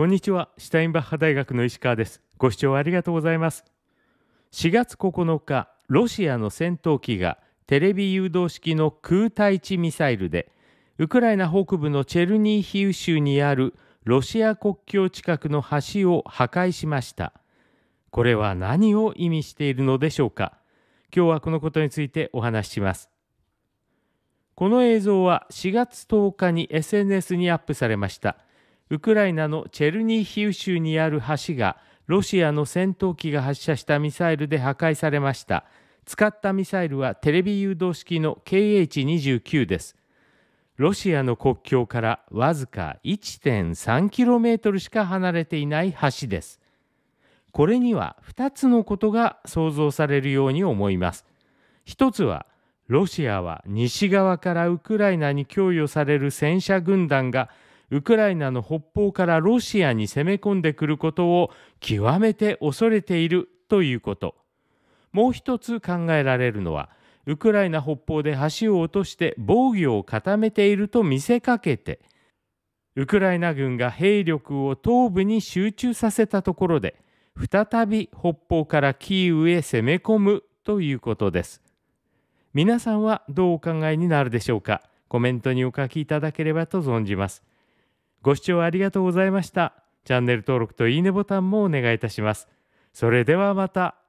こんにちは。シュタインバッハ大学の石川です。ご視聴ありがとうございます。4月9日ロシアの戦闘機がテレビ誘導式の空対地ミサイルでウクライナ北部のチェルニーヒウ州にあるロシア国境近くの橋を破壊しました。これは何を意味しているのでしょうか？今日はこのことについてお話しします。この映像は4月10日に SNS にアップされました。ウクライナのチェルニヒウ州にある橋がロシアの戦闘機が発射したミサイルで破壊されました。使ったミサイルはテレビ誘導式の KH29 です。ロシアの国境からわずか 1.3km しか離れていない橋です。これには2つのことが想像されるように思います。一つはロシアは西側からウクライナに供与される戦車軍団がウクライナの北方からロシアに攻め込んでくることを極めて恐れているということ。もう一つ考えられるのは、ウクライナ北方で橋を落として防御を固めていると見せかけて、ウクライナ軍が兵力を東部に集中させたところで、再び北方からキーウへ攻め込むということです。皆さんはどうお考えになるでしょうか？コメントにお書きいただければと存じます。ご視聴ありがとうございました。チャンネル登録といいねボタンもお願いいたします。それではまた。